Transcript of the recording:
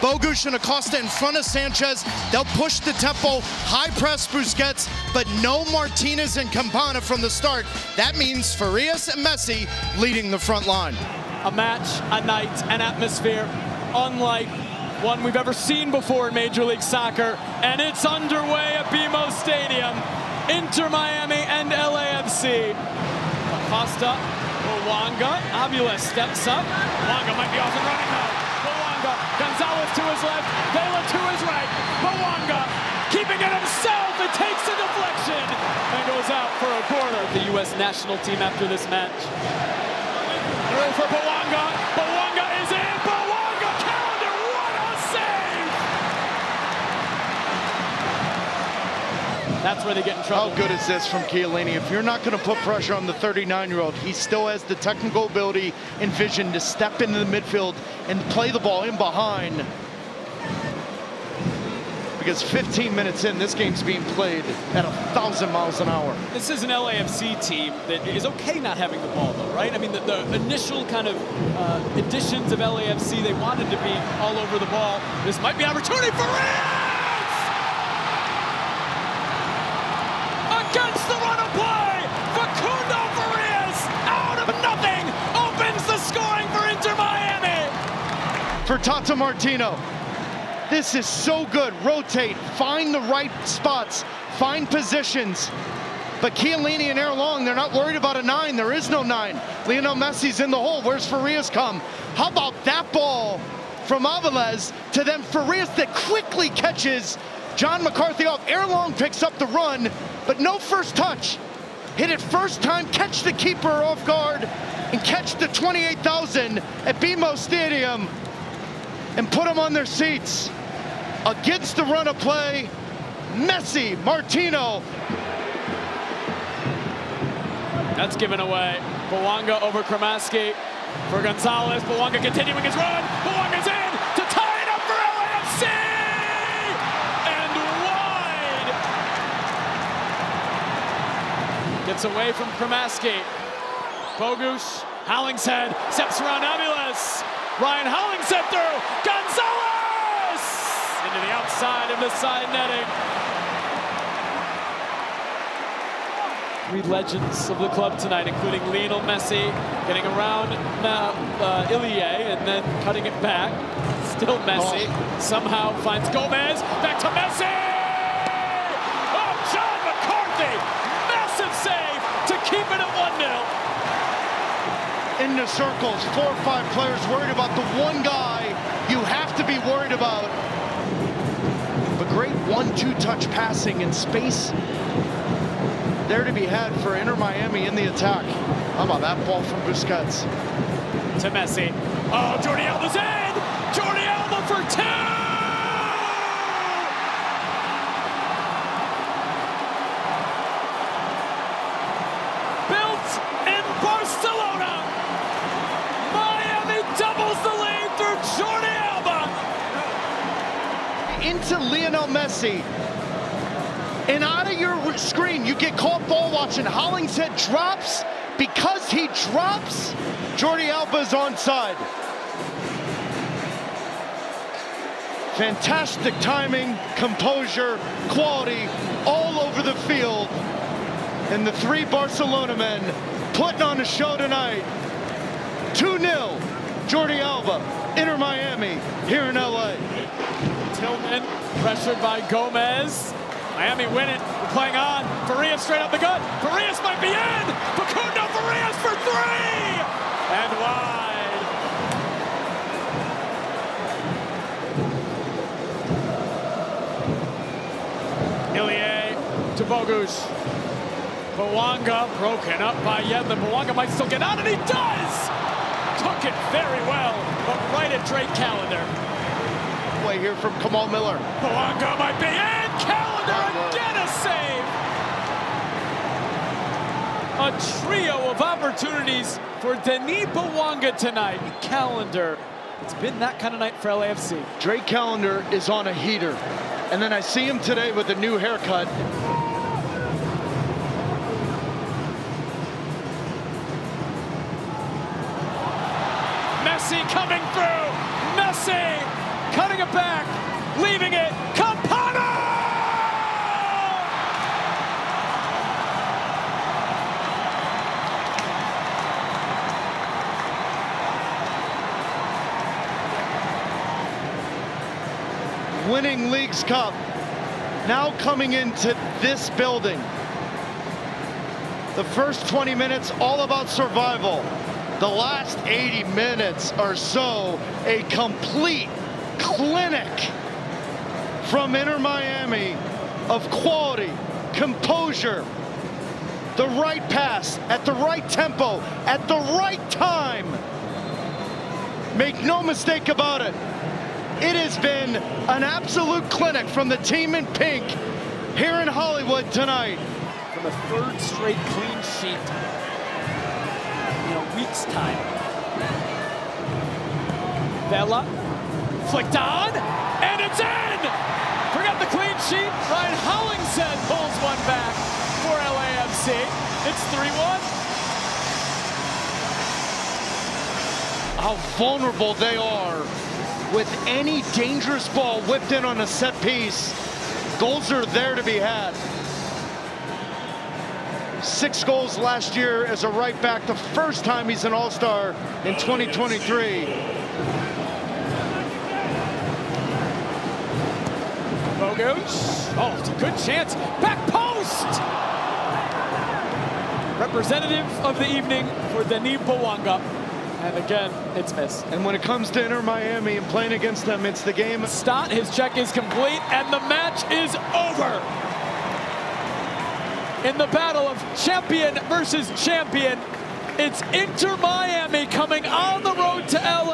Bogusz and Acosta in front of Sanchez. They'll push the tempo, high press Busquets, but no Martinez and Campana from the start. That means Farias and Messi leading the front line. A match, a night, an atmosphere unlike one we've ever seen before in Major League Soccer. And it's underway at BMO Stadium. Inter Miami and LAFC. Acosta, Bouanga, Avila steps up. Bouanga might be off and running now. Bouanga, Gonzalez to his left, Vela to his right. Bouanga keeping it himself. It takes a deflection and goes out for a corner. The U.S. national team after this match. Through for Bouanga. Bouanga is in. Bouanga Callender. What a save! That's where they get in trouble. How good is this from Chiellini? If you're not going to put pressure on the 39-year-old, he still has the technical ability and vision to step into the midfield and play the ball in behind. Because 15 minutes in, this game's being played at a thousand miles an hour. This is an LAFC team that is okay not having the ball, though, right? I mean, the, the initial kind of uh, additions of LAFC, they wanted to be all over the ball. This might be opportunity for Reyes! Tata Martino, this is so good. Rotate, find the right spots, find positions. But Chiellini and Aaron Long, they're not worried about a nine. There is no nine. Lionel Messi's in the hole. Where's Farias come? How about that ball from Aviles to then Farias that quickly catches John McCarthy off. Aaron Long picks up the run, but no first touch. Hit it first time, catch the keeper off guard, and catch the 28,000 at BMO Stadium and put them on their seats against the run of play. Messi, Martino. That's given away. Bouanga over Cremaschi for Gonzalez. Bouanga continuing his run. Bouanga's in to tie it up for LAFC! And wide! Gets away from Cremaschi. Bogusz, Hollingshead, steps around Aviles. Ryan Hollingshead through. Gonzalez! Into the outside of the side netting. Three legends of the club tonight, including Lionel Messi, getting around uh, uh, Ilie and then cutting it back. Still Messi. Oh. Somehow finds Gomez. Back to Messi! into circles, four or five players worried about the one guy you have to be worried about. But great one-two touch passing in space there to be had for Inter Miami in the attack. How about that ball from Busquets? To Messi. Oh, Jordi Alba's in! Jordi Alba for 10! Into Lionel Messi. And out of your screen, you get caught ball watching. Hollingshead drops. Because he drops, Jordi Alba is onside. Fantastic timing, composure, quality all over the field. And the three Barcelona men putting on a show tonight. 2-0, Jordi Alba, Inter Miami, here in LA. Tillman pressured by Gomez. Miami win it. We're playing on. Farias straight up the gut. Farias might be in. Facundo Farias for three. And wide. Ilie to Bogusz. Bouanga broken up by Yedlin. Bouanga might still get out, and he does! Took it very well, but right at Drake Callender. Play here from Kamal Miller. Bouanga might be in! Callender again a save! A trio of opportunities for Denis Bouanga tonight. Callender. It's been that kind of night for LAFC. Drake Callender is on a heater. And then I see him today with a new haircut. Messi coming through. Messi cutting it back, leaving it. Campana! winning Leagues Cup, now coming into this building. The first 20 minutes, all about survival. The last 80 minutes or so, a complete clinic from Inter Miami of quality, composure, the right pass at the right tempo, at the right time. Make no mistake about it. It has been an absolute clinic from the team in pink here in Hollywood tonight. From a third straight clean sheet in a week's time. Vela flicked on, and it's in! Forgot the clean sheet. Ryan Hollingshead pulls one back for LAFC. It's 3-1. How vulnerable they are with any dangerous ball whipped in on a set piece. Goals are there to be had. Six goals last year as a right back, the first time he's an all-star in 2023. Bogusz. Oh, it's a good chance. Back post! Representative of the evening for Denis Bouanga. And again, it's missed. And when it comes to Inter Miami and playing against them, it's the game. Stott, his check is complete, and the match is over. In the battle of champion versus champion, it's Inter Miami coming on the road to LA.